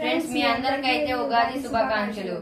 Friends మీ అందరికైతే ఉగాది శుభాకాంక్షలు.